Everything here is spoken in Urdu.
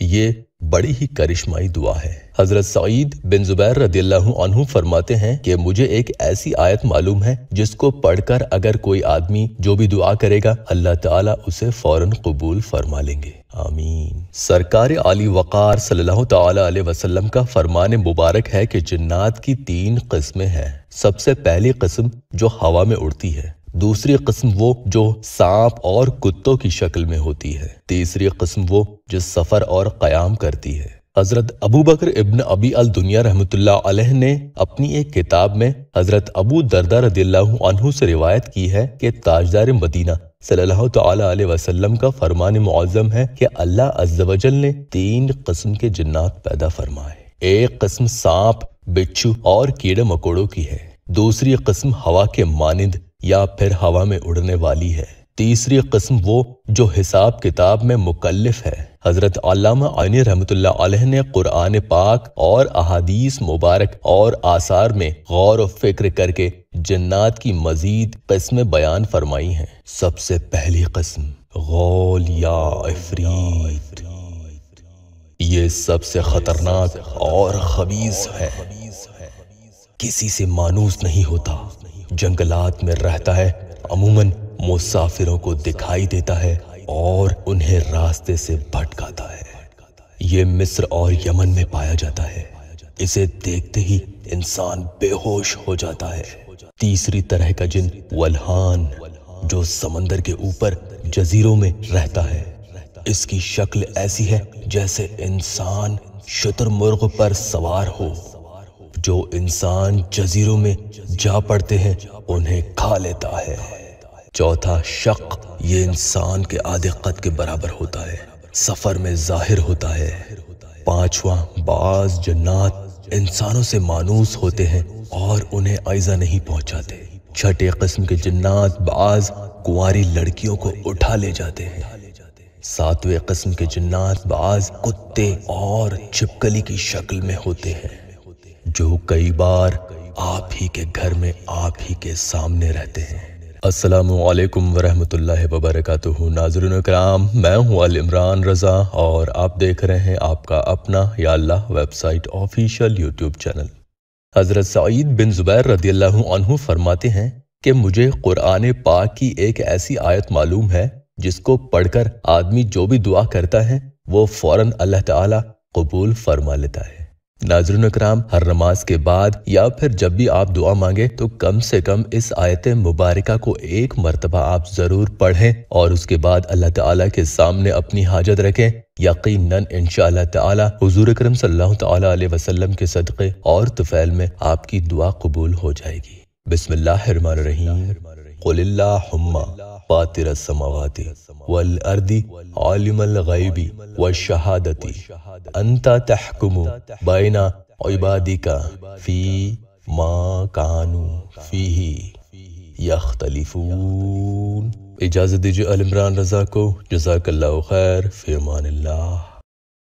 یہ بڑی ہی کرشمائی دعا ہے۔ حضرت سعید بن زبیر رضی اللہ عنہ فرماتے ہیں کہ مجھے ایک ایسی آیت معلوم ہے جس کو پڑھ کر اگر کوئی آدمی جو بھی دعا کرے گا، اللہ تعالیٰ اسے فوراً قبول فرما لیں گے۔ آمین۔ سرکار علی وقار صلی اللہ تعالی علیہ وسلم کا فرمان مبارک ہے کہ جنات کی تین قسمیں ہیں۔ سب سے پہلی قسم جو ہوا میں اڑتی ہے۔ دوسری قسم وہ جو سانپ اور کتوں کی شکل میں ہوتی ہے۔ تیسری قسم وہ جو سفر اور قیام کرتی ہے۔ حضرت ابو بکر ابن ابی الدنیا رحمۃ اللہ علیہ نے اپنی ایک کتاب میں حضرت ابو دردہ رضی اللہ عنہ سے روایت کی ہے کہ تاجدار مدینہ صلی اللہ تعالی علیہ وسلم کا فرمان معظم ہے کہ اللہ عز و جل نے تین قسم کے جنات پیدا فرمائے۔ ایک قسم سانپ، بچھو اور کیڑے مکوڑوں کی ہے۔ دوسری قسم ہوا کے مانند یا پھر ہوا میں اڑنے والی ہے۔ تیسری قسم وہ جو حساب کتاب میں مکلف ہے۔ حضرت علامہ عینی رحمۃ اللہ علیہ نے قرآن پاک اور احادیث مبارک اور آثار میں غور و فکر کر کے جنات کی مزید قسمیں بیان فرمائی ہیں۔ سب سے پہلی قسم، غول یا افریت یہ سب سے خطرناک اور خبیص ہے۔ کسی سے مانوس نہیں ہوتا۔ جنگلات میں رہتا ہے، عموماً مسافروں کو دکھائی دیتا ہے اور انہیں راستے سے بھٹکاتا ہے۔ یہ مصر اور یمن میں پایا جاتا ہے۔ اسے دیکھتے ہی انسان بے ہوش ہو جاتا ہے۔ تیسری طرح کا جن ولہان، جو سمندر کے اوپر جزیروں میں رہتا ہے۔ اس کی شکل ایسی ہے جیسے انسان شتر مرغ پر سوار ہو۔ جو انسان جزیروں میں جا پڑتے ہیں، انہیں کھا لیتا ہے۔ چوتھا شق یہ انسان کے آدھے قد کے برابر ہوتا ہے۔ سفر میں ظاہر ہوتا ہے۔ پانچواں، بعض جنات انسانوں سے مانوس ہوتے ہیں اور انہیں ایزا نہیں پہنچاتے۔ چھٹے قسم کے جنات بعض کنواری لڑکیوں کو اٹھا لے جاتے ہیں۔ ساتویں قسم کے جنات بعض کتے اور چھپکلی کی شکل میں ہوتے ہیں۔ جو کئی بار آپ ہی کے گھر میں آپ ہی کے سامنے رہتے ہیں۔ السلام علیکم ورحمۃ اللہ وبرکاتہ۔ ناظرین کرام، میں ہوں عمران رضا اور آپ دیکھ رہے ہیں آپ کا اپنا یا اللہ web site official YouTube channel. حضرت سعید بن زبیر رضی اللہ عنہ فرماتے ہیں کہ مجھے قرآن پاک کی ایک ایسی آیت معلوم ہے جس کو پڑھ کر آدمی جو بھی دعا کرتا ہے وہ فوراً اللہ تعالی قبول فرما لیتا ہے۔ ناظرین اکرام، ہر نماز کے بعد یا پھر جب بھی آپ دعا مانگے تو کم سے کم اس آیت مبارکہ کو ایک مرتبہ آپ ضرور پڑھیں اور اس کے بعد اللہ تعالیٰ کے سامنے اپنی حاجت رکھیں۔ یقیناً انشاءاللہ تعالی حضور اکرم صلی اللہ تعالیٰ علیہ وسلم کے صدقے اور طفیل میں آپ کی دعا قبول ہو جائے گی۔ بسم اللہ الرحمن الرحیم۔ قل اللہم۔ فاطر السماوات والأرض عالم الغيب والشهادة. أنت تحكم بين عبادك في ما كانوا فيه يختلفون. اجازت دیجئے عمران رضا کو جزاک اللہ خیر فیمان اللہ